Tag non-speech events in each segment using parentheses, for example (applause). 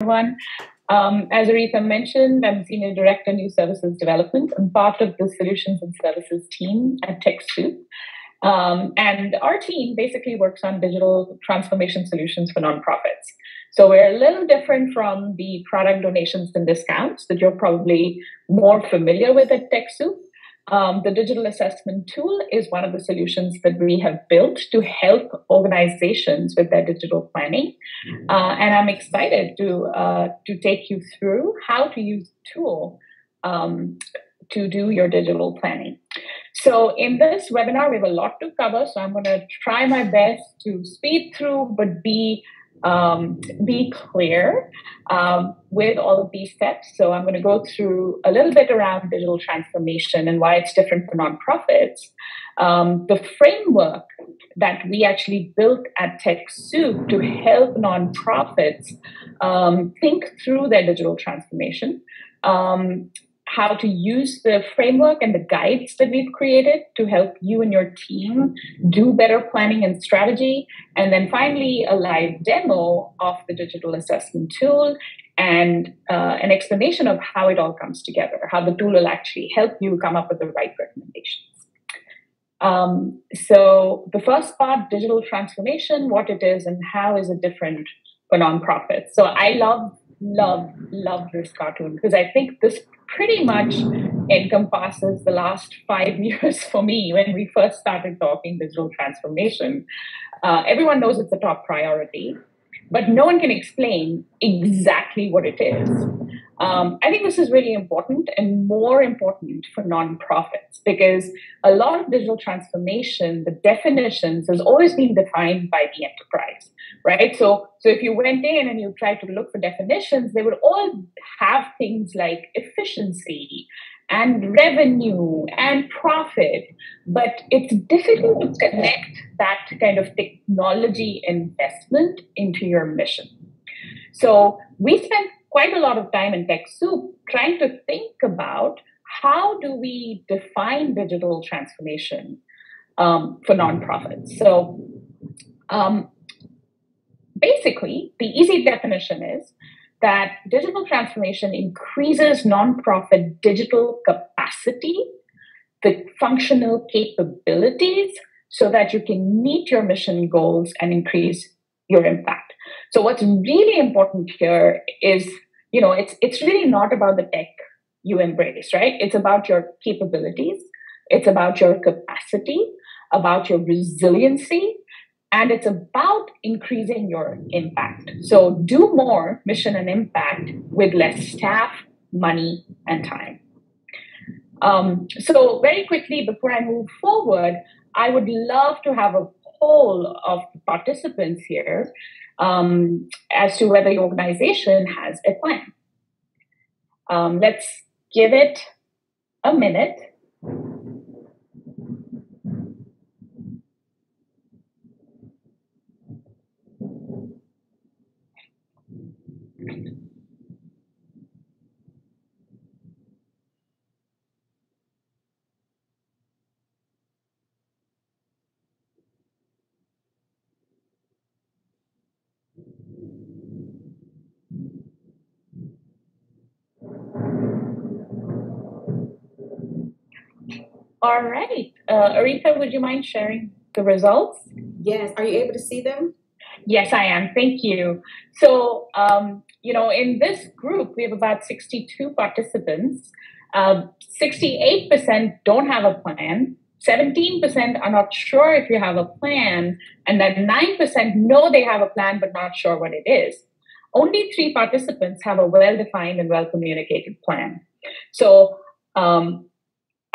everyone. Um, as Aretha mentioned, I'm Senior Director, New Services Development. I'm part of the Solutions and Services team at TechSoup. Um, and our team basically works on digital transformation solutions for nonprofits. So we're a little different from the product donations and discounts that you're probably more familiar with at TechSoup. Um, the digital assessment tool is one of the solutions that we have built to help organizations with their digital planning. Mm-hmm. Uh, and I'm excited to, uh, to take you through how to use the tool um, to do your digital planning. So, in this webinar, we have a lot to cover. So, I'm going to try my best to speed through, but be um, be clear um, with all of these steps. So I'm going to go through a little bit around digital transformation and why it's different for nonprofits. Um, the framework that we actually built at TechSoup to help nonprofits um, think through their digital transformation. Um, how to use the framework and the guides that we've created to help you and your team do better planning and strategy. And then finally, a live demo of the digital assessment tool and uh, an explanation of how it all comes together, how the tool will actually help you come up with the right recommendations. Um, so, the first part digital transformation, what it is, and how is it different for nonprofits. So, I love love, love this cartoon because I think this pretty much encompasses the last five (laughs) years for me when we first started talking digital transformation. Uh, everyone knows it's a top priority, but no one can explain exactly what it is. Um, I think this is really important and more important for nonprofits because a lot of digital transformation, the definitions has always been defined by the enterprise, right? So, so if you went in and you tried to look for definitions, they would all have things like efficiency and revenue and profit, but it's difficult to connect that kind of technology investment into your mission. So we spent quite a lot of time in TechSoup trying to think about how do we define digital transformation um, for nonprofits. So um, basically, the easy definition is that digital transformation increases nonprofit digital capacity, the functional capabilities, so that you can meet your mission goals and increase your impact. So what's really important here is, you know, it's it's really not about the tech you embrace, right? It's about your capabilities, it's about your capacity, about your resiliency, and it's about increasing your impact. So do more mission and impact with less staff, money, and time. Um, so very quickly, before I move forward, I would love to have a poll of participants here um, as to whether your organization has a plan. Um, let's give it a minute. All right. Uh, Aretha, would you mind sharing the results? Yes. Are you able to see them? Yes, I am. Thank you. So, um, you know, in this group, we have about 62 participants. Uh, 68% don't have a plan. 17% are not sure if you have a plan. And then 9% know they have a plan, but not sure what it is. Only three participants have a well defined and well communicated plan. So, um,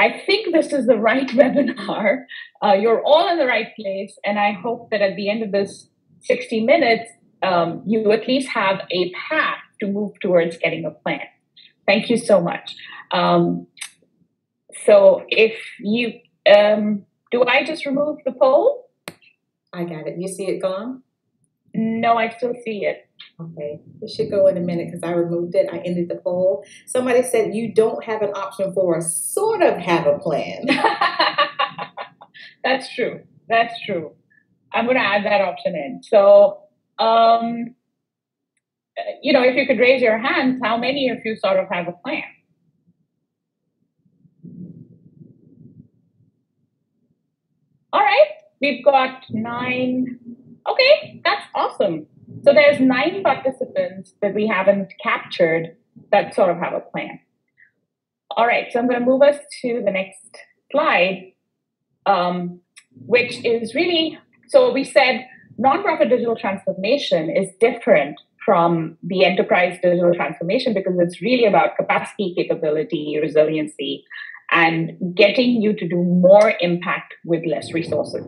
I think this is the right (laughs) webinar. Uh, you're all in the right place. And I hope that at the end of this 60 minutes, um, you at least have a path to move towards getting a plan. Thank you so much. Um, so if you, um, do I just remove the poll? I got it. You see it gone? No, I still see it. Okay, it should go in a minute because I removed it. I ended the poll. Somebody said you don't have an option for sort of have a plan. (laughs) That's true. That's true. I'm going to add that option in. So, um, you know, if you could raise your hands, how many of you sort of have a plan? All right, we've got nine. Okay, that's awesome. So there's nine participants that we haven't captured that sort of have a plan. All right, so I'm going to move us to the next slide, um, which is really so we said nonprofit digital transformation is different from the enterprise digital transformation because it's really about capacity, capability, resiliency, and getting you to do more impact with less resources.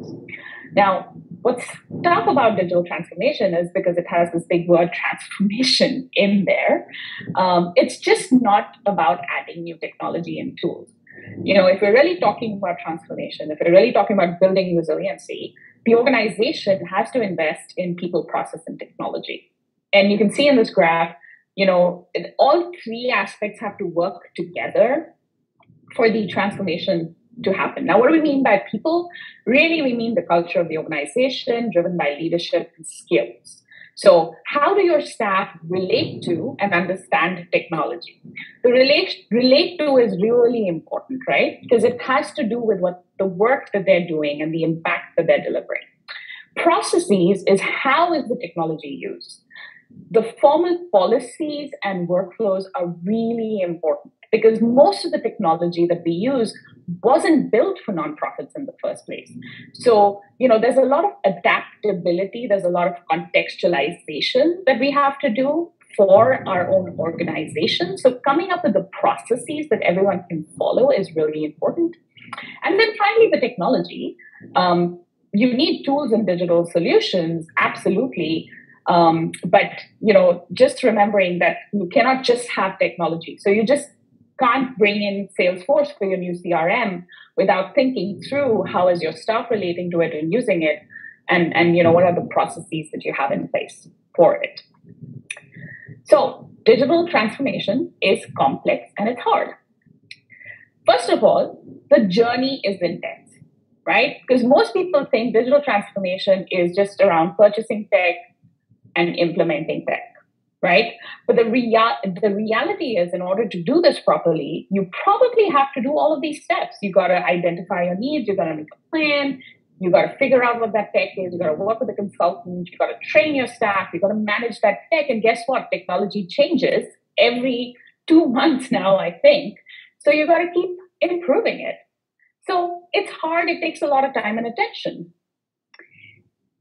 Now, what's tough about digital transformation is because it has this big word transformation in there, um, it's just not about adding new technology and tools. You know, if we're really talking about transformation, if we're really talking about building resiliency, the organization has to invest in people, process, and technology. And you can see in this graph, you know, all three aspects have to work together for the transformation to happen. Now, what do we mean by people? Really, we mean the culture of the organization driven by leadership and skills. So, how do your staff relate to and understand technology? The relate, relate to is really important, right? Because it has to do with what the work that they're doing and the impact that they're delivering. Processes is how is the technology used? The formal policies and workflows are really important because most of the technology that we use wasn't built for nonprofits in the first place. So, you know, there's a lot of adaptability, there's a lot of contextualization that we have to do for our own organization. So, coming up with the processes that everyone can follow is really important. And then finally, the technology. Um, you need tools and digital solutions, absolutely. Um, but you know, just remembering that you cannot just have technology. So you just can't bring in Salesforce for your new CRM without thinking through how is your staff relating to it and using it, and and you know what are the processes that you have in place for it. So digital transformation is complex and it's hard. First of all, the journey is intense, right? Because most people think digital transformation is just around purchasing tech and implementing tech right? But the, rea- the reality is, in order to do this properly, you probably have to do all of these steps. You got to identify your needs, you got to make a plan, you got to figure out what that tech is, you got to work with a consultant, you got to train your staff, you got to manage that tech. And guess what? Technology changes every two (laughs) months now, I think. So you got to keep improving it. So it's hard, it takes a lot of time and attention.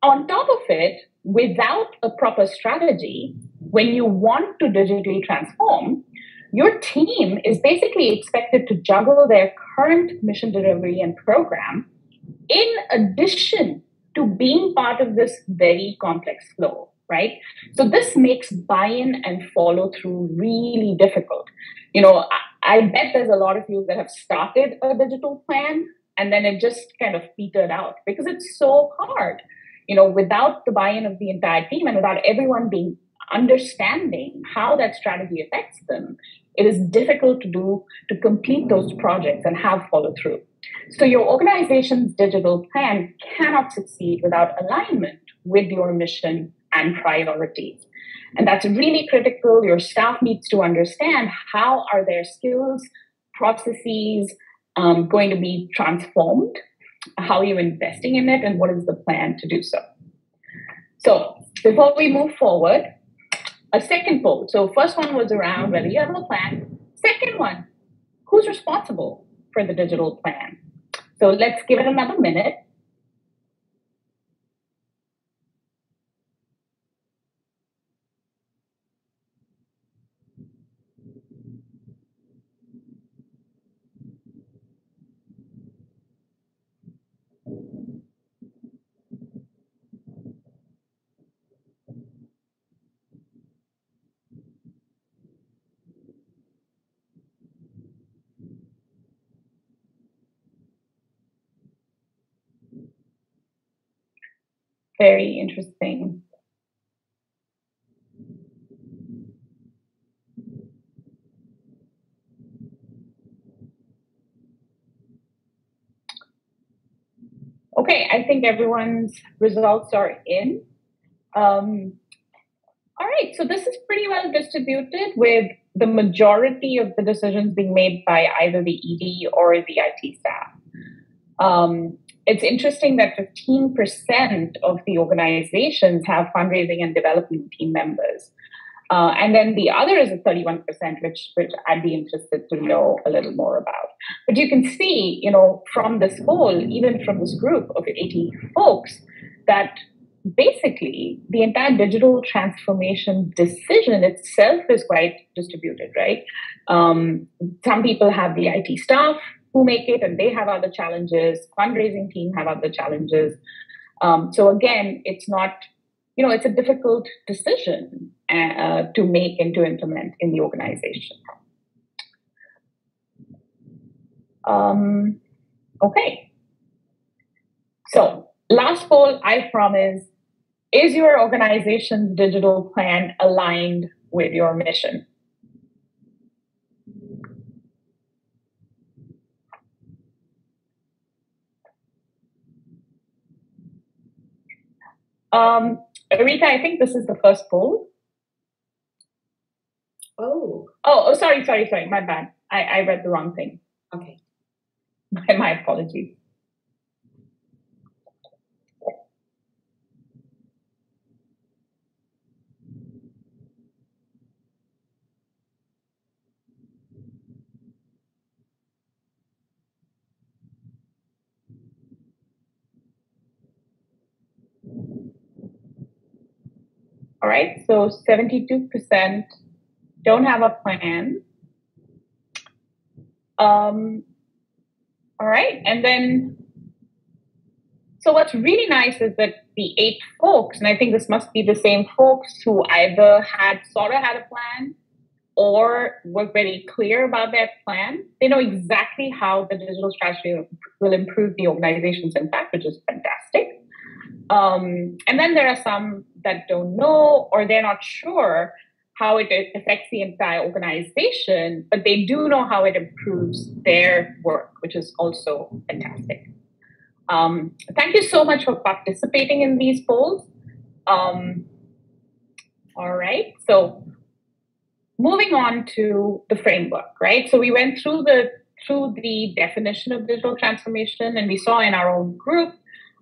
On top of it, without a proper strategy, when you want to digitally transform, your team is basically expected to juggle their current mission delivery and program in addition to being part of this very complex flow, right? So this makes buy-in and follow through really difficult. You know, I, I bet there's a lot of you that have started a digital plan and then it just kind of petered out because it's so hard. You know, without the buy-in of the entire team and without everyone being understanding how that strategy affects them, it is difficult to do to complete those projects and have follow through. So your organization's digital plan cannot succeed without alignment with your mission and priorities. And that's really critical. Your staff needs to understand how are their skills, processes um, going to be transformed, how are you investing in it, and what is the plan to do so. So before we move forward, a second poll. So first one was around whether you have a plan. Second one, who's responsible for the digital plan? So let's give it another minute. Very interesting. Okay, I think everyone's results are in. Um, all right, so this is pretty well distributed with the majority of the decisions being made by either the ED or the IT staff. Um, it's interesting that 15% of the organizations have fundraising and development team members. Uh, and then the other is a 31%, which, which I'd be interested to know a little more about. But you can see, you know, from this poll, even from this group of 80 folks, that basically the entire digital transformation decision itself is quite distributed, right? Um, some people have the IT staff who make it and they have other challenges, fundraising team have other challenges. Um, so again, it's not, you know, it's a difficult decision uh, to make and to implement in the organization. Um, okay. So, last poll, I promise is your organization's digital plan aligned with your mission? Um, Rita, I think this is the first poll. Oh. Oh, oh, sorry, sorry, sorry. My bad. I, I read the wrong thing. Okay. (laughs) My, my apologies. All right, so 72% don't have a plan. Um, all right, and then, so what's really nice is that the eight folks, and I think this must be the same folks who either had sort of had a plan or were very clear about their plan. They know exactly how the digital strategy will improve the organization's impact, which is fantastic. Um, and then there are some that don't know or they're not sure how it affects the entire organization, but they do know how it improves their work, which is also fantastic. Um, thank you so much for participating in these polls. Um, all right, so moving on to the framework, right? So we went through the through the definition of digital transformation, and we saw in our own group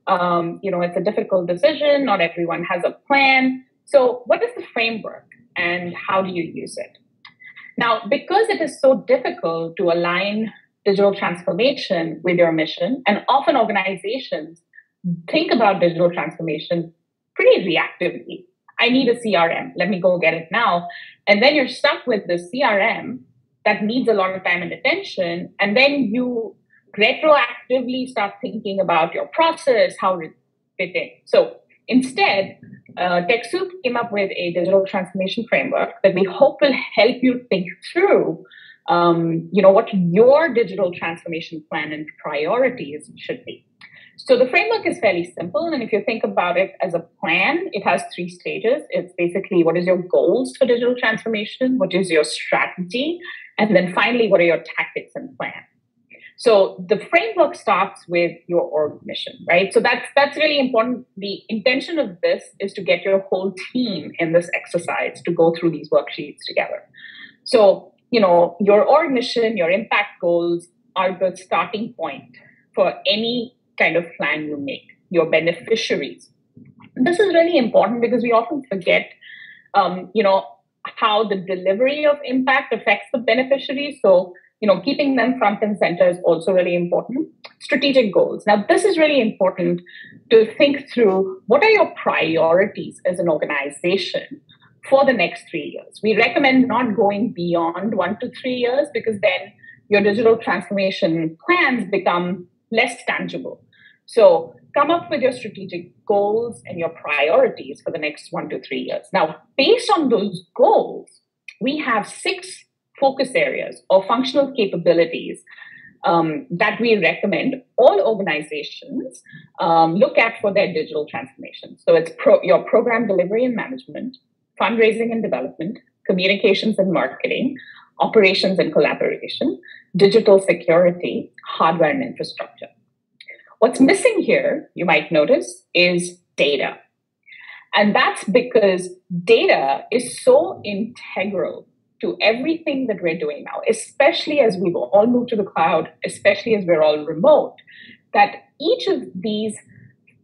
um, you know, it's a difficult decision. Not everyone has a plan. So, what is the framework and how do you use it? Now, because it is so difficult to align digital transformation with your mission, and often organizations think about digital transformation pretty reactively. I need a CRM. Let me go get it now. And then you're stuck with the CRM that needs a lot of time and attention. And then you retroactively start thinking about your process, how it fit in. So instead, uh, TechSoup came up with a digital transformation framework that we hope will help you think through, um, you know, what your digital transformation plan and priorities should be. So the framework is fairly simple, and if you think about it as a plan, it has three stages. It's basically what is your goals for digital transformation, what is your strategy, and then finally, what are your tactics and plans. So the framework starts with your org mission, right? So that's that's really important. The intention of this is to get your whole team in this exercise to go through these worksheets together. So, you know, your org mission, your impact goals are the starting point for any kind of plan you make, your beneficiaries. This is really important because we often forget, um, you know, how the delivery of impact affects the beneficiaries. So you know, keeping them front and center is also really important. Strategic goals. Now, this is really important to think through what are your priorities as an organization for the next three years. We recommend not going beyond one to three years because then your digital transformation plans become less tangible. So, come up with your strategic goals and your priorities for the next one to three years. Now, based on those goals, we have six focus areas or functional capabilities um, that we recommend all organizations um, look at for their digital transformation. So it's pro- your program delivery and management, fundraising and development, communications and marketing, operations and collaboration, digital security, hardware and infrastructure. What's missing here, you might notice, is data. And that's because data is so integral to everything that we're doing now, especially as we've all moved to the cloud, especially as we're all remote, that each of these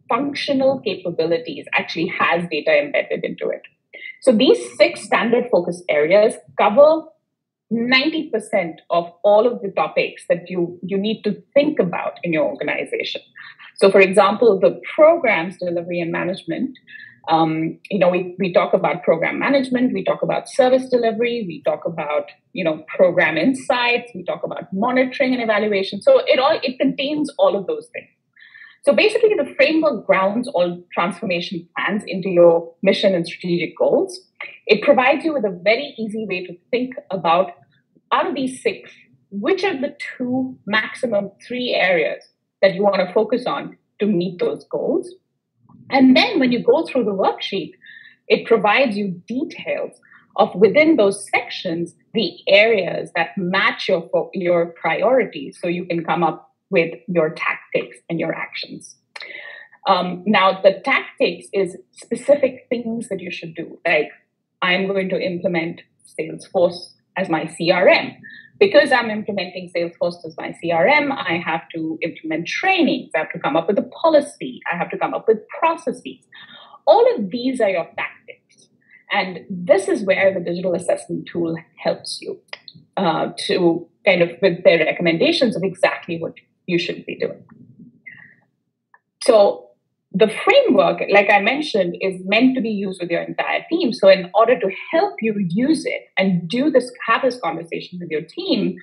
functional capabilities actually has data embedded into it. So these six standard focus areas cover 90% of all of the topics that you, you need to think about in your organization. So, for example, the programs delivery and management, um, you know, we, we talk about program management, we talk about service delivery, we talk about, you know, program insights, we talk about monitoring and evaluation. So it all it contains all of those things. So basically, the framework grounds all transformation plans into your mission and strategic goals. It provides you with a very easy way to think about out of these six, which are the two maximum three areas that you want to focus on to meet those goals. And then when you go through the worksheet, it provides you details of within those sections the areas that match your your priorities so you can come up with your tactics and your actions. Um, now, the tactics is specific things that you should do, like I'm going to implement Salesforce as my CRM. Because I'm implementing Salesforce as my CRM, I have to implement trainings, I have to come up with a policy, I have to come up with processes. All of these are your tactics. And this is where the digital assessment tool helps you uh, to kind of with their recommendations of exactly what you should be doing. So the framework, like I mentioned, is meant to be used with your entire team. So, in order to help you use it and do this, have this conversation with your team,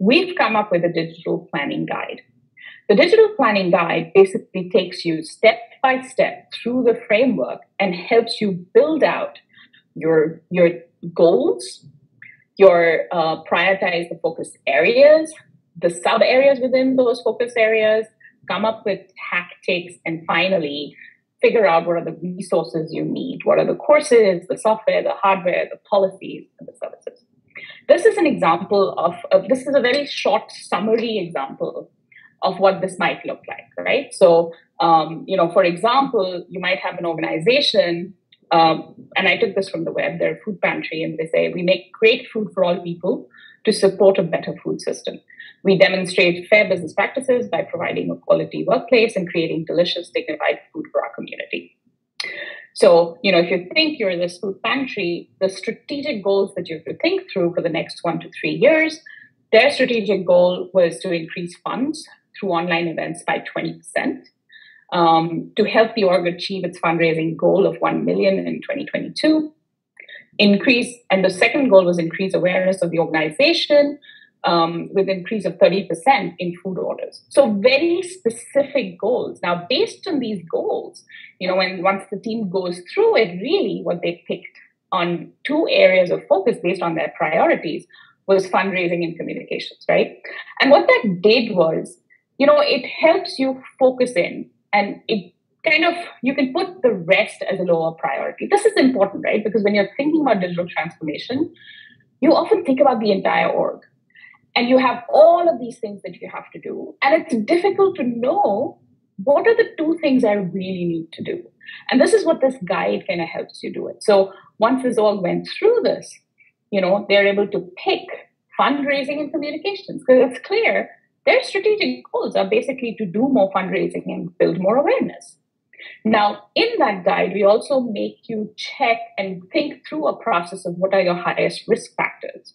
we've come up with a digital planning guide. The digital planning guide basically takes you step by step through the framework and helps you build out your your goals, your uh, prioritize the focus areas, the sub areas within those focus areas, come up with tactics, and finally figure out what are the resources you need. What are the courses, the software, the hardware, the policies, and the services. This is an example of, this is a very short summary example of what this might look like, right? So, um, you know, for example, you might have an organization, um, and I took this from the web, they're a food pantry, and they say, we make great food for all people to support a better food system. We demonstrate fair business practices by providing a quality workplace and creating delicious, dignified food for our community. So, you know, if you think you're this food pantry, the strategic goals that you have to think through for the next one to three years, their strategic goal was to increase funds through online events by 20%. Um, to help the org achieve its fundraising goal of 1 million in 2022 increase and the second goal was increase awareness of the organization um, with increase of 30% in food orders. So very specific goals. Now, based on these goals, you know, when once the team goes through it, really what they picked on two areas of focus based on their priorities was fundraising and communications, right? And what that did was, you know, it helps you focus in and it kind of you can put the rest as a lower priority. This is important, right? Because when you're thinking about digital transformation, you often think about the entire org and you have all of these things that you have to do. And it's difficult to know what are the two things i really need to do. And this is what this guide kind of helps you do it. So once this all went through this you know they're able to pick fundraising and communications. Because it's clear their strategic goals are basically to do more fundraising and build more awareness. Now, in that guide, we also make you check and think through a process of what are your highest risk factors.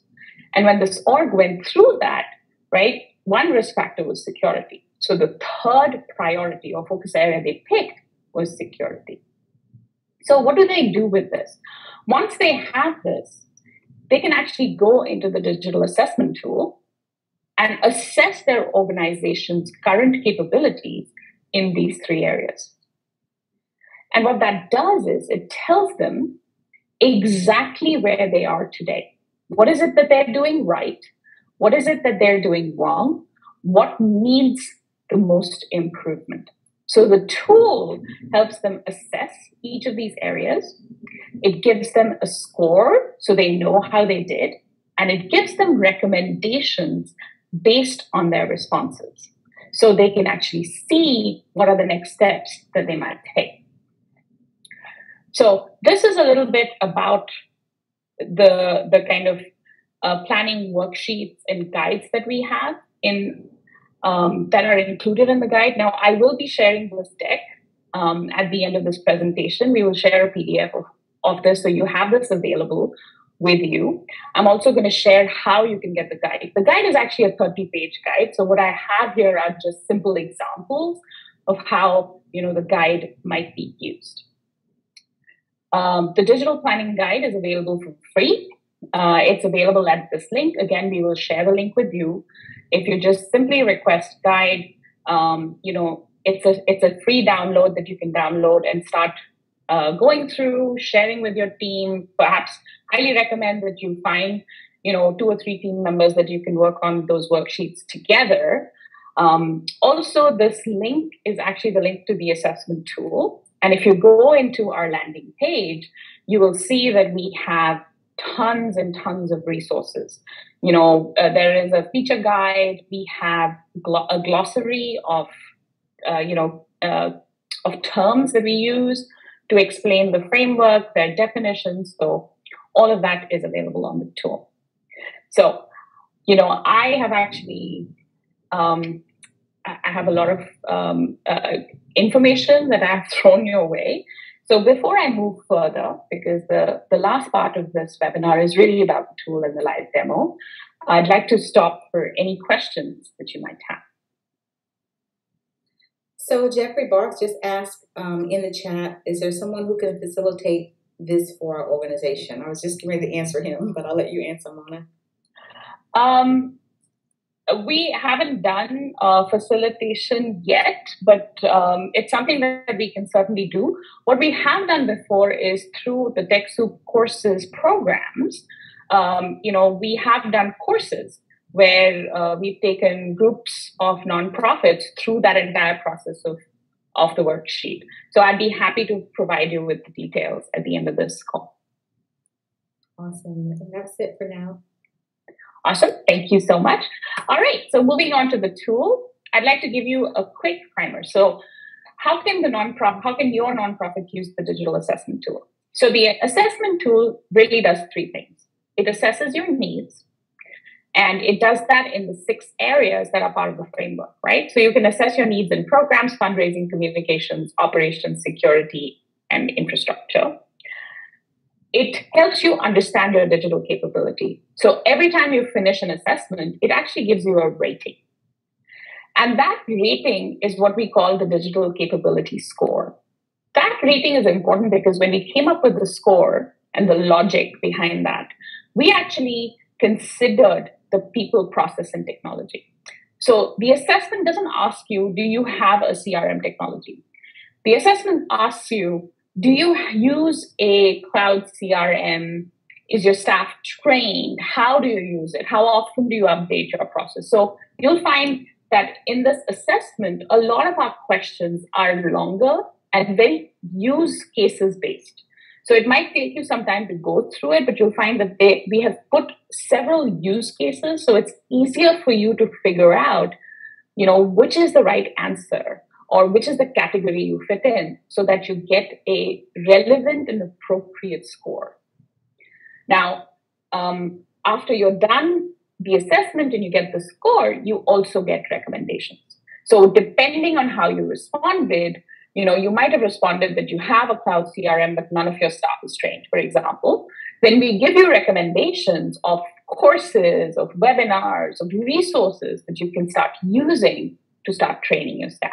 And when this org went through that, right, one risk factor was security. So the third priority or focus area they picked was security. So what do they do with this? Once they have this, they can actually go into the digital assessment tool and assess their organization's current capabilities in these three areas. And what that does is it tells them exactly where they are today. What is it that they're doing right? What is it that they're doing wrong? What needs the most improvement? So the tool helps them assess each of these areas. It gives them a score so they know how they did, and it gives them recommendations based on their responses. So they can actually see what are the next steps that they might take. so this is a little bit about the the kind of uh, planning worksheets and guides that we have in um, that are included in the guide. Now, I will be sharing this deck um, at the end of this presentation. We will share a PDF of, of this so you have this available with you. I'm also going to share how you can get the guide. The guide is actually a 30 page guide. So what I have here are just simple examples of how you know the guide might be used. Um, the digital planning guide is available for free. Uh, it's available at this link. Again, we will share the link with you. If you just simply request guide, um, you know, it's a it's a free download that you can download and start uh, going through, sharing with your team. Perhaps highly recommend that you find, you know, two or three team members that you can work on those worksheets together. Um, also, this link is actually the link to the assessment tool. And if you go into our landing page, you will see that we have tons and tons of resources. You know, uh, there is a feature guide. We have a glossary of, uh, you know, uh, of terms that we use to explain the framework, their definitions. So all of that is available on the tool. So, you know, I have actually, um, I have a lot of um, uh, information that I've (laughs) thrown your way. So before I move further, because the, the last part of this webinar is really about the tool and the live demo, I'd like to stop for any questions that you might have. So Jeffrey Barks just asked um, in the chat, is there someone who can facilitate this for our organization? I was just ready to answer him, but I'll let you answer, Mona. Um, we haven't done a facilitation yet, but um, it's something that we can certainly do. What we have done before is through the TechSoup courses programs. Um, you know, we have done courses where uh, we've taken groups of nonprofits through that entire process of of the worksheet. So I'd be happy to provide you with the details at the end of this call. Awesome. And that's it for now. Awesome. Thank you so much. All right. So moving on to the tool, I'd like to give you a quick primer. So how can the nonprofit, how can your nonprofit use the digital assessment tool? So the assessment tool really does three things. It assesses your needs, and it does that in the six areas that are part of the framework, right? So you can assess your needs in programs, fundraising, communications, operations, security, and infrastructure. It helps you understand your digital capability. So every time you finish an assessment, it actually gives you a rating. And that rating is what we call the digital capability score. That rating is important because when we came up with the score and the logic behind that, we actually considered the people, process, and technology. So the assessment doesn't ask you, do you have a CRM technology? The assessment asks you, do you use a cloud CRM? Is your staff trained? How do you use it? How often do you update your process? So you'll find that in this assessment, a lot of our questions are longer and very use cases based. So it might take you some time to go through it, but you'll find that they, we have put several use cases, so it's easier for you to figure out, you know, which is the right answer or which is the category you fit in, so that you get a relevant and appropriate score. Now, um, after you're done the assessment and you get the score, you also get recommendations. So depending on how you responded, you know, you might have responded that you have a cloud CRM, but none of your staff is trained, for example. Then we give you recommendations of courses, of webinars, of resources that you can start using to start training your staff.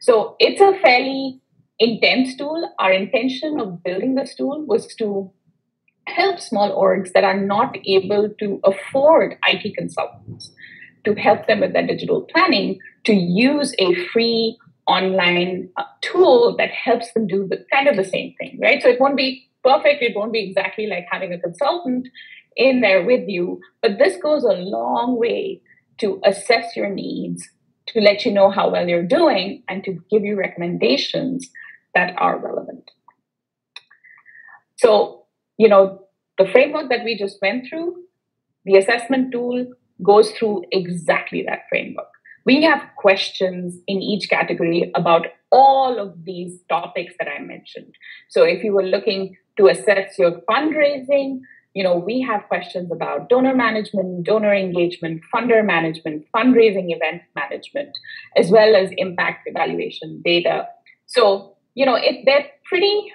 So it's a fairly intense tool. Our intention of building this tool was to help small orgs that are not able to afford IT consultants to help them with their digital planning to use a free online uh, tool that helps them do the kind of the same thing, right? So it won't be perfect. It won't be exactly like having a consultant in there with you, but this goes a long way to assess your needs, to let you know how well you're doing, and to give you recommendations that are relevant. So, you know, the framework that we just went through, the assessment tool goes through exactly that framework we have questions in each category about all of these topics that I mentioned. So if you were looking to assess your fundraising, you know, we have questions about donor management, donor engagement, funder management, fundraising event management, as well as impact evaluation data. So, you know, it, they're pretty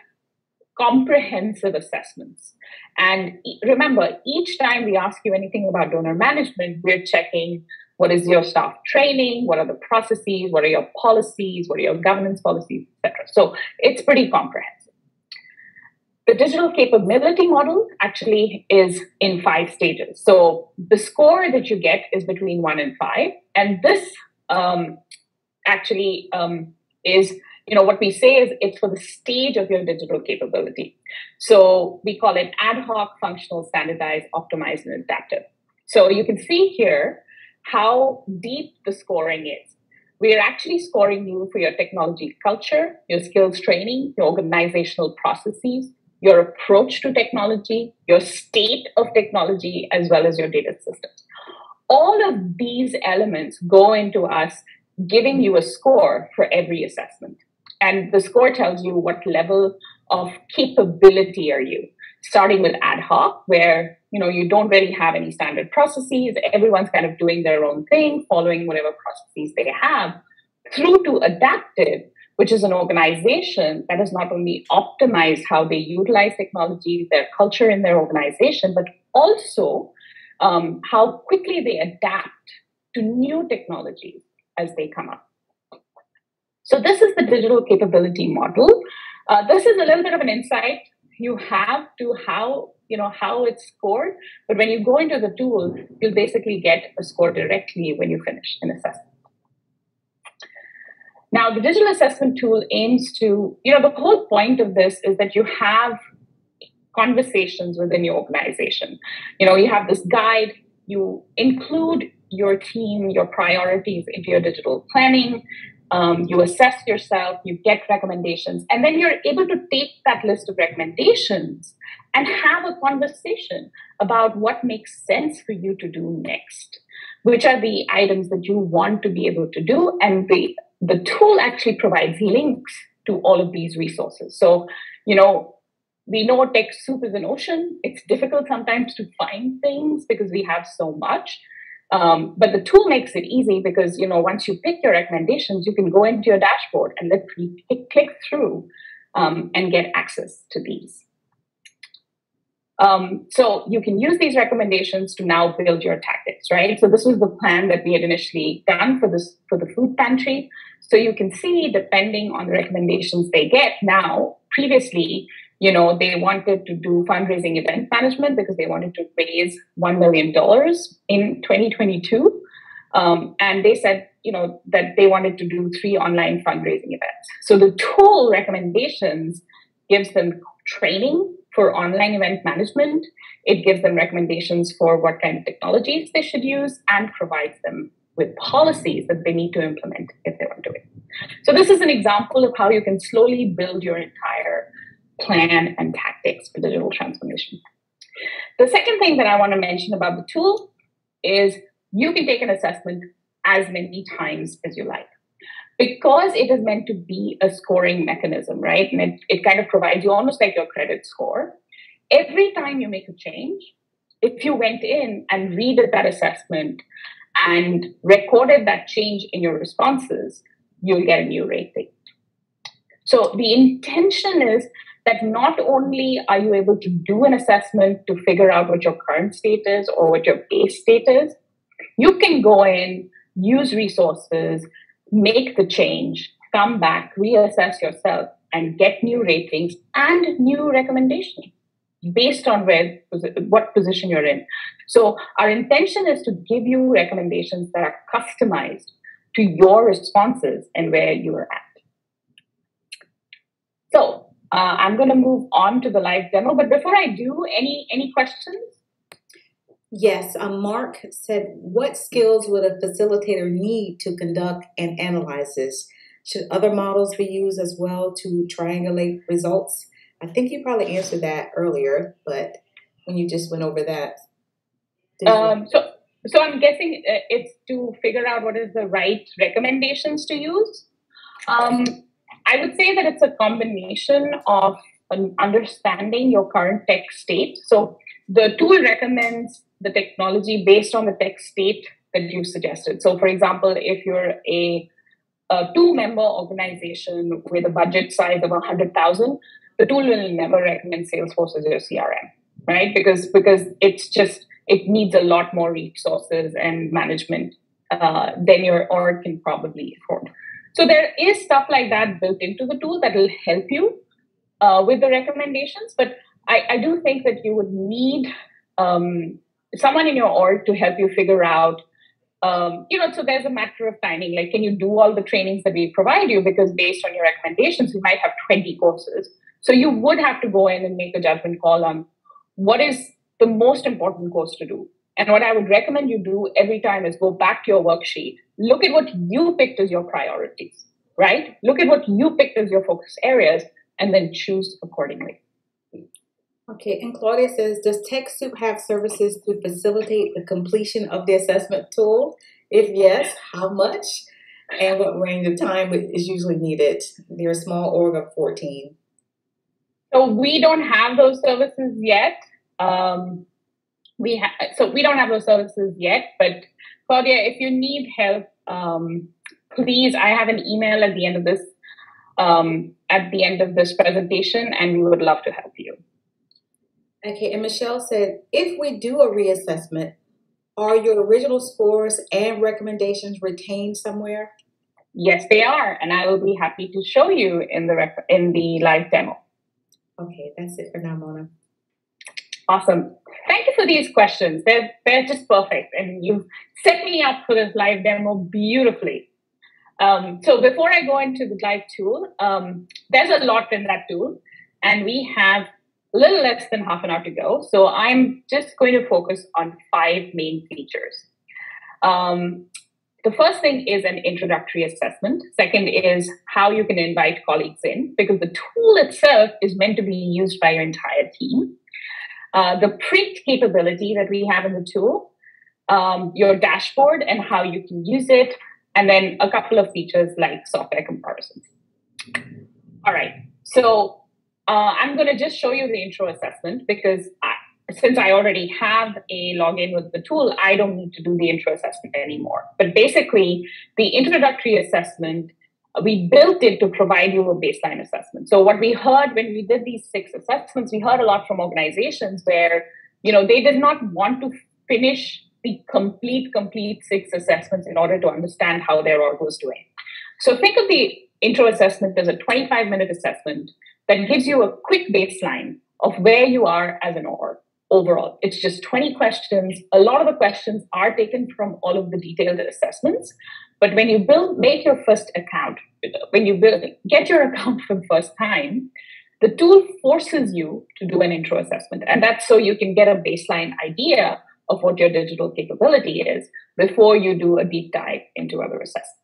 comprehensive assessments. And remember, each time we ask you anything about donor management, we're checking what is your staff training, what are the processes, what are your policies, what are your governance policies, etc. So it's pretty comprehensive. The digital capability model actually is in five stages. So the score that you get is between one and five, and this um, actually um, is you know what we say is it's for the stage of your digital capability. So we call it ad hoc functional standardized optimized and adaptive. So you can see here how deep the scoring is. We are actually scoring you for your technology culture your skills training your organizational processes your approach to technology your state of technology as well as your data systems all of these elements go into us giving you a score for every assessment and the score tells you what level of capability are you. Starting with ad hoc where you know you don't really have any standard processes. Everyone's kind of doing their own thing following whatever processes they have through to adaptive which is an organization that has not only optimized how they utilize technology their culture in their organization but also um, how quickly they adapt to new technologies as they come up so this is the digital capability model. Uh, this is a little bit of an insight you have to how you know how it's scored. But when you go into the tool, you'll basically get a score directly when you finish an assessment. Now, the digital assessment tool aims to, you know, the whole point of this is that you have conversations within your organization. You know, you have this guide, you include your team, your priorities into your digital planning um, you assess yourself, you get recommendations, and then you're able to take that list of recommendations and have a conversation about what makes sense for you to do next. Which are the items that you want to be able to do? And the, the tool actually provides links to all of these resources. So, you know, we know TechSoup is an ocean. It's difficult sometimes to find things because we have so much. Um, but the tool makes it easy because you know once you pick your recommendations, you can go into your dashboard and literally click through um, and get access to these. Um, so you can use these recommendations to now build your tactics, right? So this was the plan that we had initially done for this for the food pantry. So you can see, depending on the recommendations they get now, previously you know, they wanted to do fundraising event management because they wanted to raise $1 million in 2022. Um, and they said, you know, that they wanted to do three online fundraising events. So the tool recommendations gives them training for online event management. It gives them recommendations for what kind of technologies they should use and provides them with policies that they need to implement if they want to do it. So this is an example of how you can slowly build your entire plan and tactics for digital transformation. The second thing that I want to mention about the tool is you can take an assessment as many times as you like. Because it is meant to be a scoring mechanism, right? And it, it kind of provides you almost like your credit score. Every time you make a change, if you went in and redid that assessment and recorded that change in your responses, you'll get a new rating. So the intention is that not only are you able to do an assessment to figure out what your current state is or what your base state is, you can go in, use resources, make the change, come back, reassess yourself, and get new ratings and new recommendations based on where what position you're in. So our intention is to give you recommendations that are customized to your responses and where you are at. So uh, I'm going to move on to the live demo, but before I do, any any questions? Yes, um, Mark said, what skills would a facilitator need to conduct and analyze this? Should other models be used as well to triangulate results? I think you probably answered that earlier, but when you just went over that. Um, so, so I'm guessing uh, it's to figure out what is the right recommendations to use. Um, I would say that it's a combination of understanding your current tech state. So the tool recommends the technology based on the tech state that you suggested. So, for example, if you're a, a two-member organization with a budget size of 100,000, the tool will never recommend Salesforce as your CRM, right? Because because it's just it needs a lot more resources and management uh, than your org can probably afford. So there is stuff like that built into the tool that will help you uh, with the recommendations. But I, I, do think that you would need um, someone in your org to help you figure out. Um, you know, so there's a matter of timing. Like, can you do all the trainings that we provide you? Because based on your recommendations, we might have 20 courses. So you would have to go in and make a judgment call on what is the most important course to do. And what I would recommend you do every time is go back to your worksheet, look at what you picked as your priorities, right? Look at what you picked as your focus areas, and then choose accordingly. Okay, and Claudia says, does TechSoup have services to facilitate the completion of the assessment tool? If yes, how much? And what range of time is usually needed? They're a small org of 14. So we don't have those services yet. Um, we ha- so we don't have those services yet, but Claudia, if you need help, um, please, I have an email at the end of this um, at the end of this presentation, and we would love to help you. Okay, and Michelle said, if we do a reassessment, are your original scores and recommendations retained somewhere? Yes, they are, and I will be happy to show you in the rec- in the live demo. Okay, that's it for now, Mona. Awesome. Thank you for these questions. They're, they're just perfect. And you've set me up for this live demo beautifully. Um, so before I go into the live tool, um, there's a lot in that tool. And we have a little less than half an hour to go. So I'm just going to focus on five main features. Um, the first thing is an introductory assessment. Second is how you can invite colleagues in, because the tool itself is meant to be used by your entire team uh, the print capability that we have in the tool, um, your dashboard and how you can use it, and then a couple of features like software comparisons. All right, so uh, I'm going to just show you the intro assessment because I, since I already have a login with the tool, I don't need to do the intro assessment anymore. But basically, the introductory assessment we built it to provide you a baseline assessment. So what we heard when we did these six assessments, we heard a lot from organizations where, you know, they did not want to finish the complete, complete six assessments in order to understand how their org was doing. So think of the intro assessment as a 25 minute assessment that gives you a quick baseline of where you are as an org overall. It's just 20 questions. A lot of the questions are taken from all of the detailed assessments. But when you build, make your first account, when you build, get your (laughs) account for the first time, the tool forces you to do an intro assessment. And that's so you can get a baseline idea of what your digital capability is before you do a deep dive into other assessments.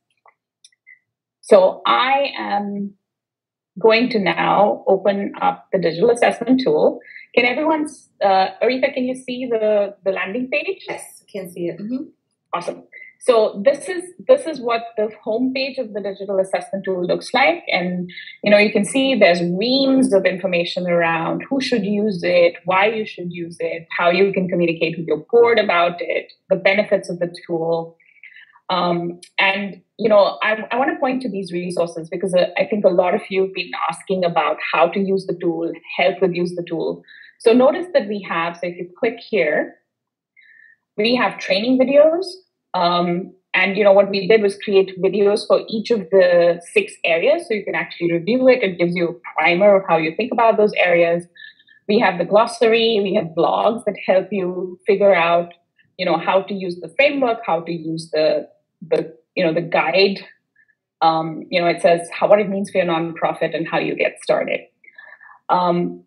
So I am going to now open up the digital assessment tool. Can everyone, uh, Aretha, can you see the, the landing page? Yes, can see it. Mm-hmm. Awesome. So this is this is what the homepage of the digital assessment tool looks like, and you know you can see there's reams of information around who should use it, why you should use it, how you can communicate with your board about it, the benefits of the tool, um, and you know I, I want to point to these resources because uh, I think a lot of you have been asking about how to use the tool, help with use the tool. So notice that we have. So if you click here, we have training videos um, and you know what we did was create videos for each of the six areas, so you can actually review it. It gives you a primer of how you think about those areas. We have the glossary. We have blogs that help you figure out, you know, how to use the framework, how to use the the you know the guide. Um, you know, it says how what it means for your nonprofit and how you get started. Um,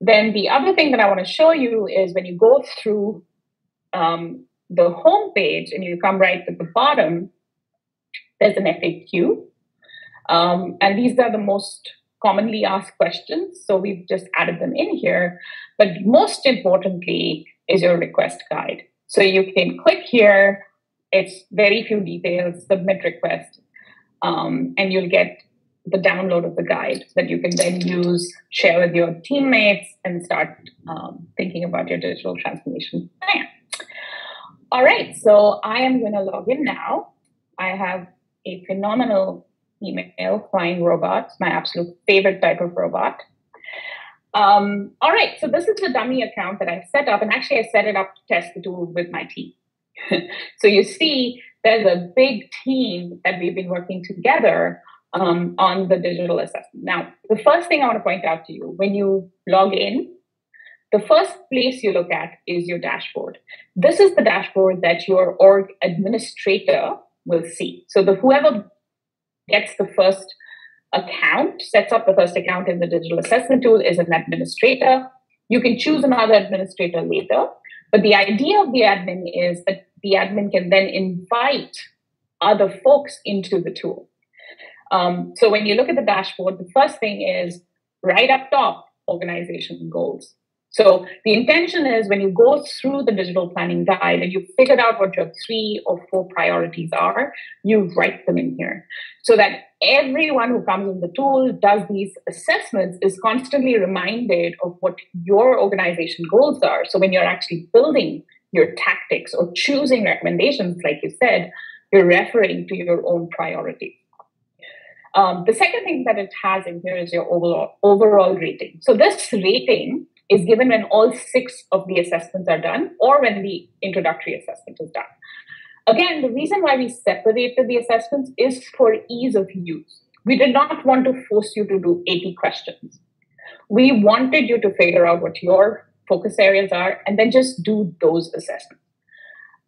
then the other thing that I want to show you is when you go through um, the home page and you come right to the bottom, there's an FAQ. Um, and these are the most commonly asked questions. So we've just added them in here. But most importantly is your request guide. So you can click here. It's very few details, submit request, um, and you'll get the download of the guide that you can then use, share with your teammates, and start um, thinking about your digital transformation plan. All right, so I am going to log in now. I have a phenomenal email, Flying Robots, my absolute favorite type of robot. Um, all right, so this is the dummy account that I set up, and actually, I set it up to test the tool with my team. (laughs) so you see, there's a big team that we've been working together um, on the digital assessment. Now, the first thing I want to point out to you when you log in, the first place you look at is your dashboard. This is the dashboard that your org administrator will see. So the whoever gets the first account, sets up the first account in the digital assessment tool is an administrator. You can choose another administrator later. But the idea of the admin is that the admin can then invite other folks into the tool. Um, so when you look at the dashboard, the first thing is right up top, organization goals. So the intention is when you go through the digital planning guide and you've figured out what your three or four priorities are, you write them in here so that everyone who comes in the tool does these assessments is constantly reminded of what your organization goals are. So when you're actually building your tactics or choosing recommendations, like you said, you're referring to your own priorities. Um, the second thing that it has in here is your overall overall rating. So this rating is given when all six of the assessments are done or when the introductory assessment is done. Again, the reason why we separated the assessments is for ease of use. We did not want to force you to do 80 questions. We wanted you to figure out what your focus areas are and then just do those assessments.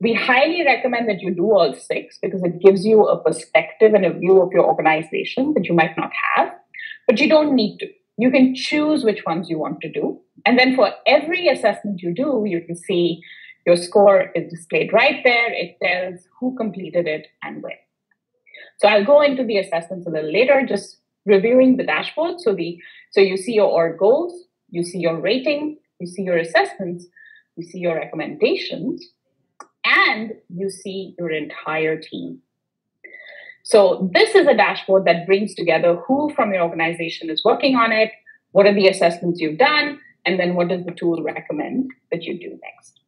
We highly recommend that you do all six because it gives you a perspective and a view of your organization that you might not have, but you don't need to. You can choose which ones you want to do. And then for every assessment you do, you can see your score is displayed right there. It tells who completed it and when. So I'll go into the assessments a little later, just reviewing the dashboard. So the so you see your org goals, you see your rating, you see your assessments, you see your recommendations, and you see your entire team. So this is a dashboard that brings together who from your organization is working on it, what are the assessments you've done, and then what does the tool recommend that you do next.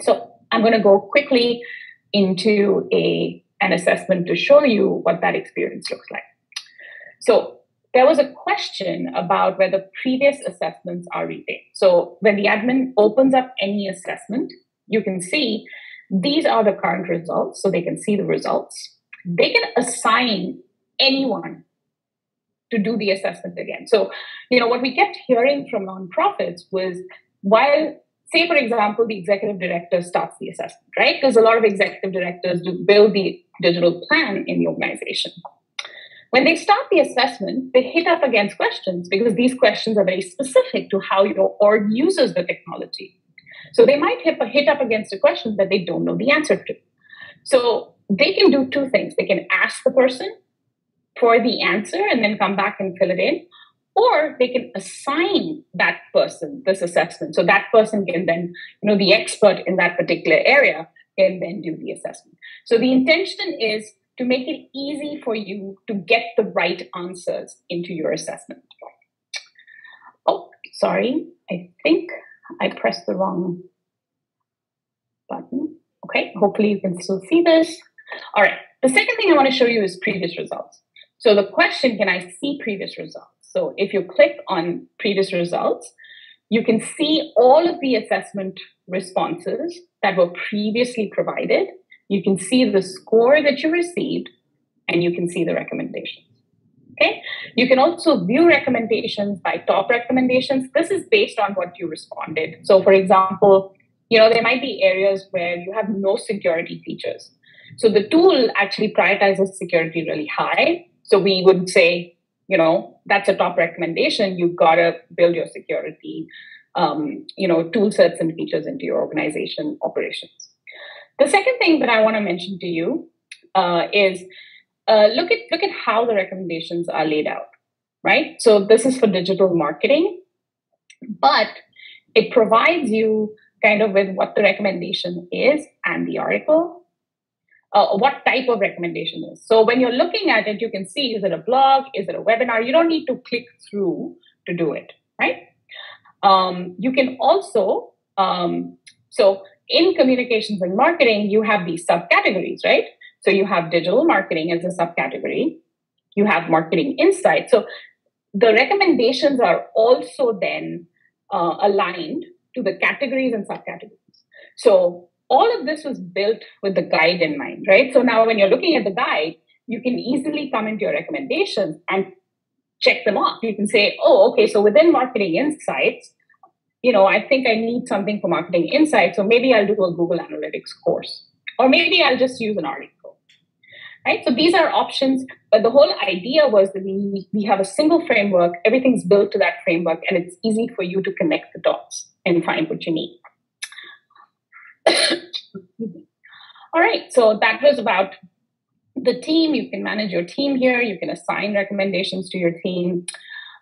So I'm going to go quickly into a an assessment to show you what that experience looks like. So there was a question about whether previous assessments are retained. So when the admin opens up any assessment, you can see these are the current results, so they can see the results. They can assign anyone to do the assessment again. So, you know, what we kept hearing from nonprofits was while, say, for example, the executive director starts the assessment, right? Because a lot of executive directors do build the digital plan in the organization. When they start the assessment, they hit up against questions because these questions are very specific to how your org uses the technology. So they might hit, up against a question that they don't know the answer to. So they can do two things. They can ask the person for the answer and then come back and fill it in, or they can assign that person this assessment. So that person can then, you know, the expert in that particular area can then do the assessment. So the intention is to make it easy for you to get the right answers into your assessment. Oh, sorry. I think I pressed the wrong button. Okay, hopefully you can still see this. All right, the second thing I want to show you is previous results. So the question, can I see previous results? So if you click on previous results, you can see all of the assessment responses that were previously provided. You can see the score that you received, and you can see the recommendations. Okay. You can also view recommendations by top recommendations. This is based on what you responded. So, for example, you know, there might be areas where you have no security features. So the tool actually prioritizes security really high. So we would say, you know, that's a top recommendation. You've got to build your security, um, you know, tool sets and features into your organization operations. The second thing that I want to mention to you uh, is uh, look at look at how the recommendations are laid out, right? So this is for digital marketing, but it provides you kind of with what the recommendation is and the article. Uh, what type of recommendation is. So when you're looking at it, you can see is it a blog, is it a webinar? You don't need to click through to do it, right? Um, you can also, um, so in communications and marketing, you have these subcategories, right? So you have digital marketing as a subcategory, you have marketing insight. So the recommendations are also then uh, aligned to the categories and subcategories. So all of this was built with the guide in mind, right? So now when you're looking at the guide, you can easily come into your recommendations and check them off. You can say, oh, okay, so within marketing insights, you know, I think I need something for marketing insights. So maybe I'll do a Google Analytics course, or maybe I'll just use an article. Right? So these are options, but the whole idea was that we, we have a single framework, everything's built to that framework, and it's easy for you to connect the dots and find what you need. All right, so that was about the team. You can manage your team here. You can assign recommendations to your team.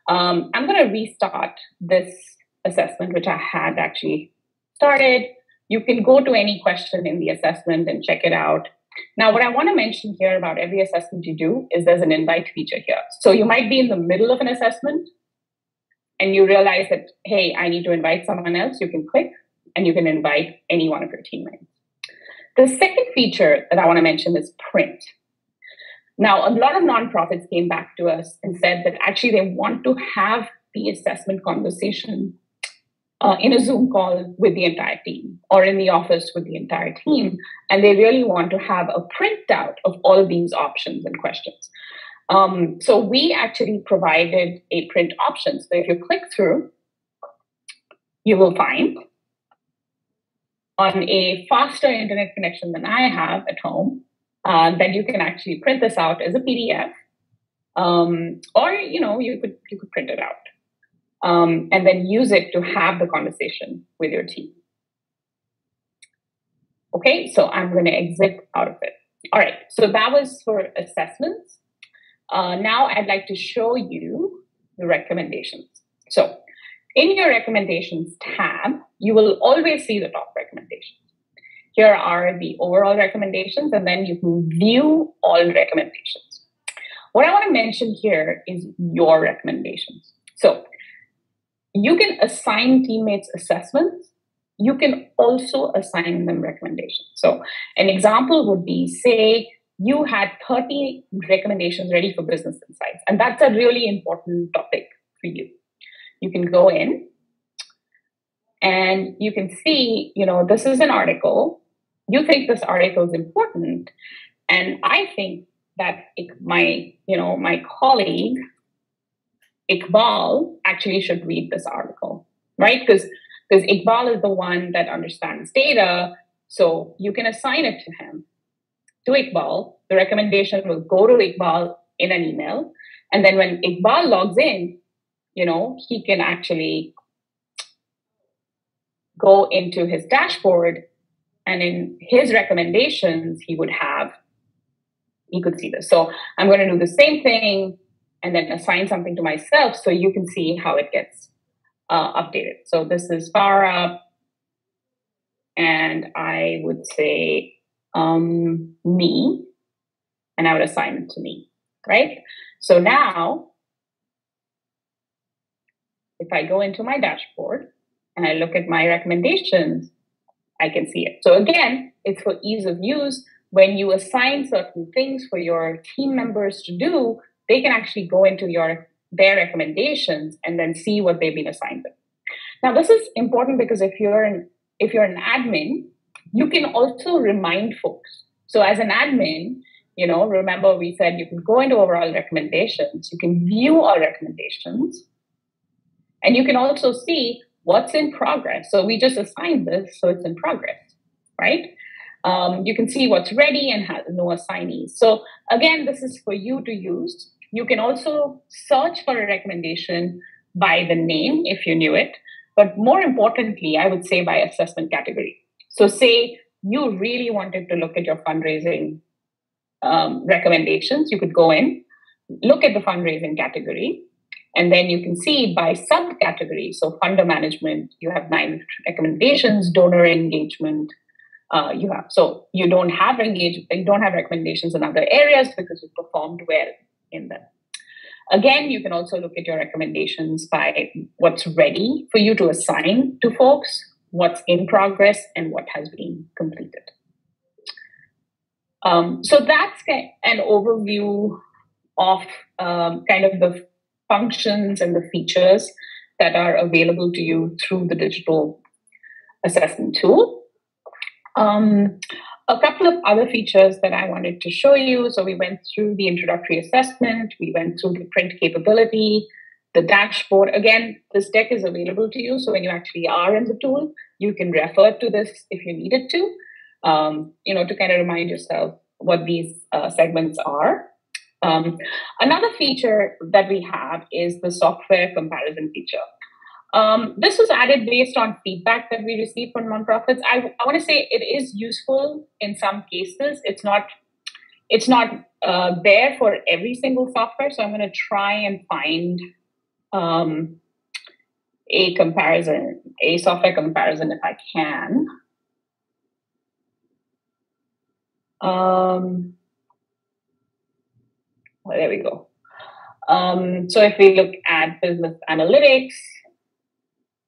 Um, I'm going to restart this assessment, which I had actually started. You can go to any question in the assessment and check it out. Now, what I want to mention here about every assessment you do is there's an invite feature here. So you might be in the middle of an assessment and you realize that, hey, I need to invite someone else. You can click and you can invite any one of your teammates. The second feature that I want to mention is print. Now, a lot of nonprofits came back to us and said that actually they want to have the assessment conversation uh, in a Zoom call with the entire team or in the office with the entire team. And they really want to have a printout of all these options and questions. Um, so we actually provided a print option. So if you click through, you will find on a faster internet connection than I have at home, uh, you can actually print this out as a PDF, um, or you know you could you could print it out um, and then use it to have the conversation with your team. Okay, so I'm going to exit out of it. All right, so that was for assessments. Uh, now I'd like to show you the recommendations. So in your recommendations tab, you will always see the top recommendations. Here are the overall recommendations, and then you can view all recommendations. What I want to mention here is your recommendations. So you can assign teammates assessments. You can also assign them recommendations. So, an example would be say you had 30 recommendations ready for business insights, and that's a really important topic for you. You can go in and you can see, you know, this is an article. You think this article is important, and I think that my, you know, my colleague Iqbal actually should read this article, right? Because because Iqbal is the one that understands data, so you can assign it to him. To Iqbal, the recommendation will go to Iqbal in an email, and then when Iqbal logs in, you know he can actually go into his dashboard, and in his recommendations, he would have he could see this. So I'm going to do the same thing and then assign something to myself so you can see how it gets uh, updated. So this is Farah, and I would say um, me, and I would assign it to me, right? So now, if I go into my dashboard and I look at my recommendations, I can see it. So again, it's for ease of use. When you assign certain things for your team members to do, they can actually go into your their recommendations and then see what they've been assigned with. Now, this is important because if you're an if you're an admin, you can also remind folks. So, as an admin, you know, remember we said you can go into overall recommendations, you can view our recommendations, and you can also see what's in progress. So, we just assigned this, so it's in progress, right? Um, you can see what's ready and has no assignees. So, again, this is for you to use. You can also search for a recommendation by the name if you knew it, but more importantly, I would say by assessment category. So, say you really wanted to look at your fundraising um, recommendations, you could go in, look at the fundraising category, and then you can see by subcategory. So, funder management, you have nine recommendations, donor engagement, uh, you have. So you don't have engage, you don't have recommendations in other areas because you performed well in them. Again, you can also look at your recommendations by what's ready for you to assign to folks, what's in progress, and what has been completed. Um, so that's an overview of um, kind of the functions and the features that are available to you through the digital assessment tool. Um, a couple of other features that I wanted to show you. So we went through the introductory assessment, we went through the print capability, the dashboard. Again, this deck is available to you. So when you actually are in the tool, you can refer to this if you needed to, um, you know, to kind of remind yourself what these uh, segments are. Um, another feature that we have is the software comparison feature. Um, this was added based on feedback that we received from nonprofits. I, I want to say it is useful in some cases. It's not it's not uh, there for every single software, so I'm going to try and find um, a comparison, a software comparison if I can. Um, there we go. Um, so if we look at business analytics,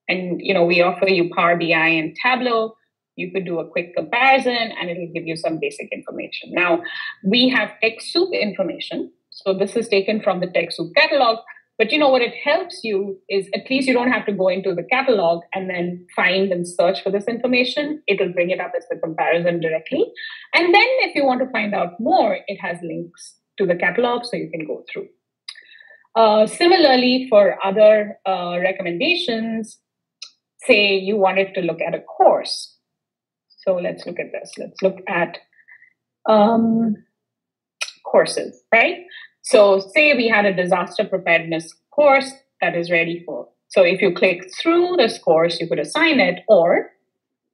and you know we offer you Power BI and Tableau, you could do a quick comparison, and it'll give you some basic information. Now we have TechSoup information, so this is taken from the TechSoup catalog. But you know what it helps you is at least you don't have to go into the catalog and then find and search for this information. It'll bring it up as a comparison directly. And then if you want to find out more, it has links to the catalog so you can go through. Uh, similarly, for other uh, recommendations, say you wanted to look at a course. So let's look at this. Let's look at um, courses, right? So, say we had a disaster preparedness course that is ready for. So, if you click through this course, you could assign it, or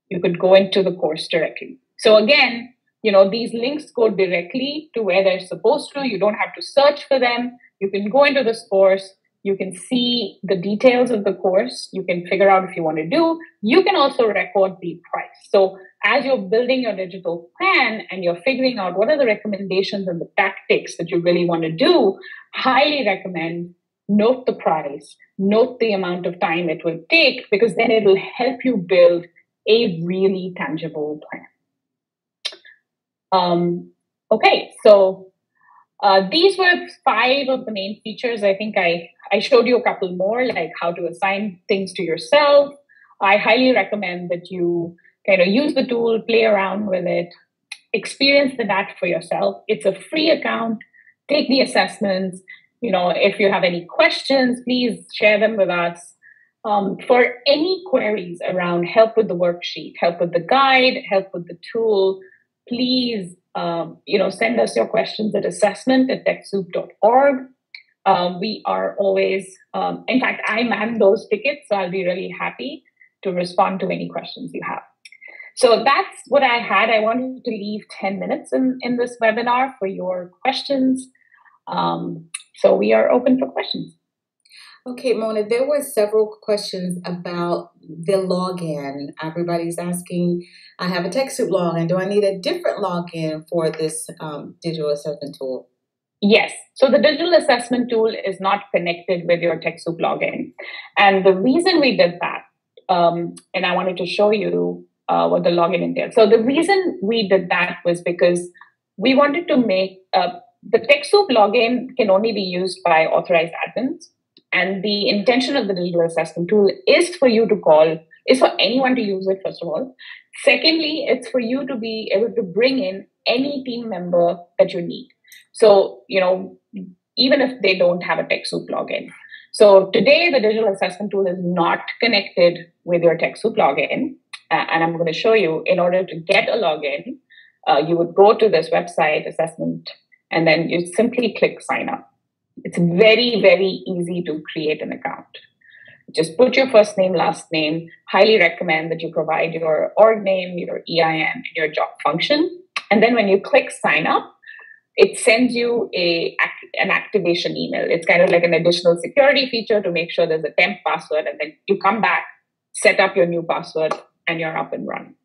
you could go into the course directly. So, again, you know these links go directly to where they're supposed to. You don't have to search for them. You can go into this course. You can see the details of the course. You can figure out if you want to do. You can also record the price. So as you're building your digital plan and you're figuring out what are the recommendations and the tactics that you really want to do highly recommend note the price note the amount of time it will take because then it will help you build a really tangible plan um, okay, so uh, these were five of the main features. I think I, I showed you a couple more, like how to assign things to yourself. I highly recommend that you kind of use the tool, play around with it, experience the data for yourself. It's a free account. Take the assessments. You know, if you have any questions, please share them with us. Um, for any queries around help with the worksheet, help with the guide, help with the tool, please um, you know send us your questions at assessment at techsoup.org um, we are always um, in fact i man those tickets so i'll be really happy to respond to any questions you have. So that's what i had. I wanted to leave 10 minutes in, in this webinar for your questions. Um, so we are open for questions. Okay, Mona, there were several questions about the login. Everybody's asking, I have a TechSoup login. Do I need a different login for this um, digital assessment tool? Yes. So the digital assessment tool is not connected with your TechSoup login. And the reason we did that, um, and I wanted to show you uh, what the login entails. So the reason we did that was because we wanted to make uh, the TechSoup login can only be used by authorized admins. And the intention of the digital assessment tool is for you to call, is for anyone to use it, first of all. Secondly, it's for you to be able to bring in any team member that you need. So, you know, even if they don't have a TechSoup login. So today, the digital assessment tool is not connected with your TechSoup login. Uh, and I'm going to show you in order to get a login, uh, you would go to this website assessment and then you simply click sign up. It's very, very easy to create an account. Just put your first name, last name. Highly recommend that you provide your org name, your EIN, and your job function. And then when you click sign up, it sends you a an activation email. It's kind of like an additional security feature to make sure there's a temp password, and then you come back, set up your new password, and you're up and running.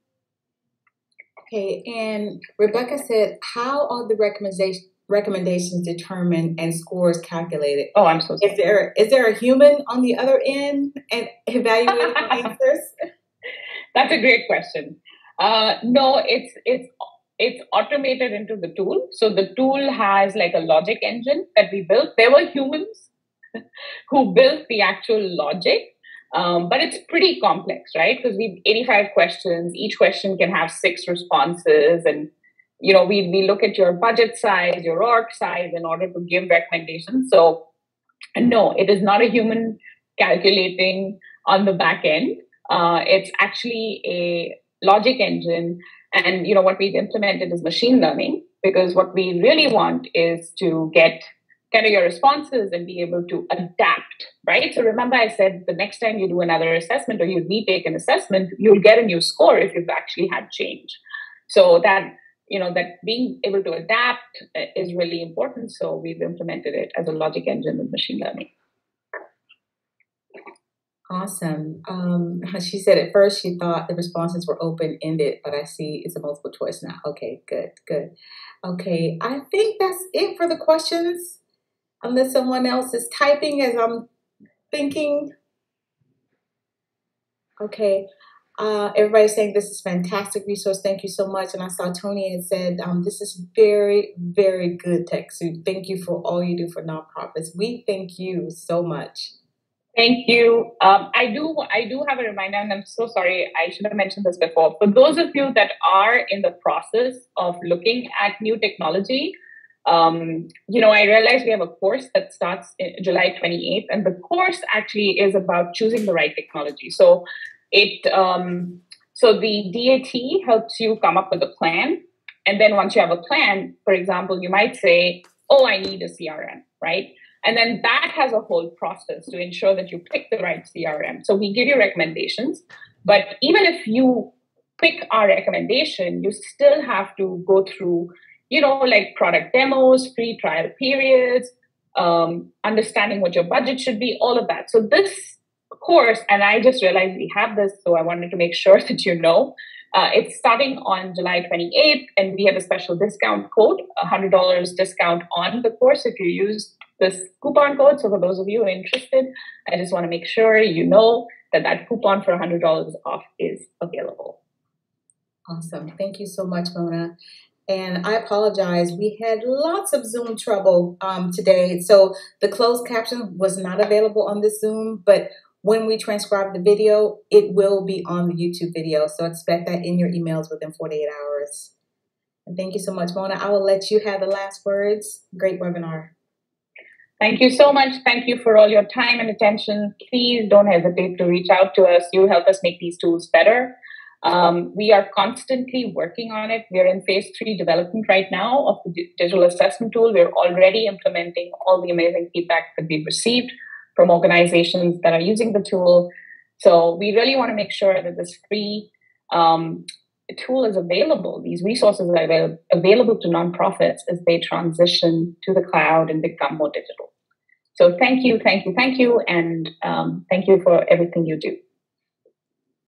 Okay, and Rebecca said, how are the recommendations recommendations determined and scores calculated? Oh, I'm so sorry. Is there is there a human on the other end and evaluating (laughs) the answers? That's a great question. Uh, no, it's it's it's automated into the tool. So the tool has like a logic engine that we built. There were humans (laughs) who built the actual logic, um, but it's pretty complex, right? Because we 85 questions. Each question can have six responses, and you know we we look at your budget size, your org size, in order to give recommendations. So no, it is not a human calculating on the back end. Uh, it's actually a logic engine and you know what we've implemented is machine learning because what we really want is to get kind of your responses and be able to adapt, right? So remember I said the next time you do another assessment or you retake an assessment, you'll get a new score if you've actually had change. So that you know that being able to adapt is really important. So we've implemented it as a logic engine with machine learning. Awesome. Um, (laughs) she said at first she thought the responses were open ended, but I see it's a multiple choice now. Okay, good, good. Okay, I think that's it for the questions. Unless someone else is typing as I'm thinking. Okay. Uh, everybody's saying this is fantastic resource. Thank you so much. And I saw Tony had said um, this is very, very good TechSoup. Thank you for all you do for nonprofits. We thank you so much. Thank you. Um, I do. I do have a reminder, and I'm so sorry. I should have mentioned this before. For those of you that are in the process of looking at new technology, um, you know, I realize we have a course that starts July 28th, and the course actually is about choosing the right technology. So it, um, so the DAT helps you come up with a plan, and then once you have a plan, for example, you might say, "Oh, I need a CRM," right? And then that has a whole process to ensure that you pick the right CRM. So we give you recommendations, but even if you pick our recommendation, you still have to go through, you know, like product demos, free trial periods, um, understanding what your budget should be, all of that. So this course, and I just realized we have this, so I wanted to make sure (laughs) that you know. Uh, it's starting on July 28th, and we have a special discount code, $100 discount on the course if you use this coupon code. So for those of you who are interested, I just want to make sure you know that that coupon for $100 off is available. Awesome. Thank you so much, Mona. And I apologize. We had lots of Zoom trouble um, today. So the closed caption was not available on this Zoom, but when we transcribe the video, it will be on the YouTube video. So expect that in your emails within 48 hours. And thank you so much, Mona. I will let you have the last words. Great webinar. Thank you so much. Thank you for all your time and attention. Please don't hesitate to reach out to us. You help us make these tools better. Um, we are constantly working on it. We're in phase three development right now of the digital assessment tool. We're already implementing all the amazing feedback that we've received from organizations that are using the tool. So we really want to make sure that this free um, tool is available. These resources are avail- available to nonprofits as they transition to the cloud and become more digital. So thank you, thank you, thank you, and um, thank you for everything you do.